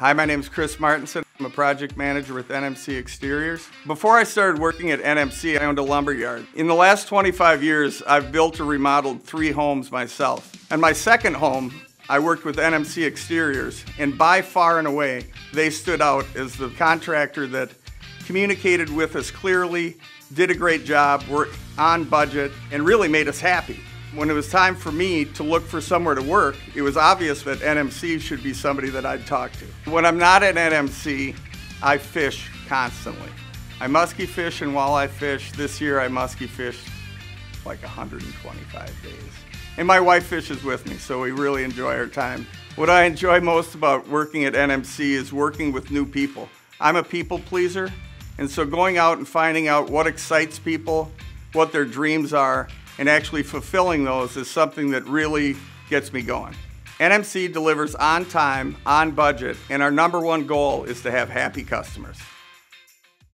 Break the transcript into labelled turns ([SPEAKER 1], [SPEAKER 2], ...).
[SPEAKER 1] Hi, my name is Kris Martinson. I'm a project manager with NMC Exteriors. Before I started working at NMC, I owned a lumber yard. In the last 25 years, I've built or remodeled three homes myself. And my second home, I worked with NMC Exteriors, and by far and away, they stood out as the contractor that communicated with us clearly, did a great job, worked on budget, and really made us happy. When it was time for me to look for somewhere to work, it was obvious that NMC should be somebody that I'd talk to. When I'm not at NMC, I fish constantly. I musky fish and walleye fish. This year I musky fished like 125 days. And my wife fishes with me, so we really enjoy our time. What I enjoy most about working at NMC is working with new people. I'm a people pleaser, and so going out and finding out what excites people, what their dreams are, and actually fulfilling those is something that really gets me going. NMC delivers on time, on budget, and our number one goal is to have happy customers.